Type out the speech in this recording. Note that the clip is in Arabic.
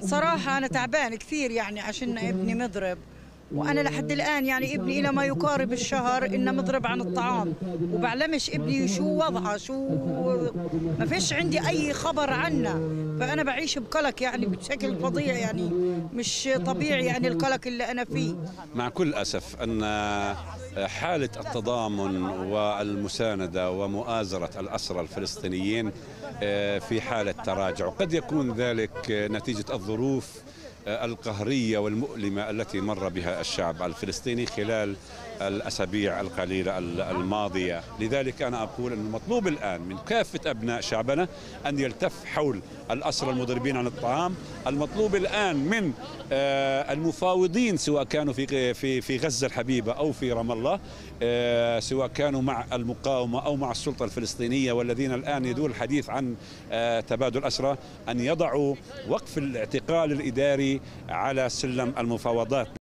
صراحة أنا تعبان كثير يعني عشان ابني مضرب. وأنا لحد الآن يعني ابني إلى ما يقارب الشهر إنه مضرب عن الطعام. وبعلمش ابني شو وضعه شو ما فيش عندي أي خبر عنه. فأنا بعيش بقلق يعني بشكل فظيع يعني مش طبيعي يعني القلق اللي أنا فيه. مع كل أسف أن حالة التضامن والمساندة ومؤازرة الأسرى الفلسطينيين في حالة تراجع قد يكون ذلك نتيجة الظروف القهرية والمؤلمة التي مر بها الشعب الفلسطيني خلال الأسابيع القليلة الماضية. لذلك أنا أقول أن المطلوب الآن من كافة أبناء شعبنا أن يلتف حول الأسرى المضربين عن الطعام. المطلوب الآن من المفاوضين سواء كانوا في في في غزة الحبيبة أو في رام الله سواء كانوا مع المقاومة أو مع السلطة الفلسطينية والذين الآن يدور الحديث عن تبادل أسرى أن يضعوا وقف الاعتقال الإداري على سلم المفاوضات.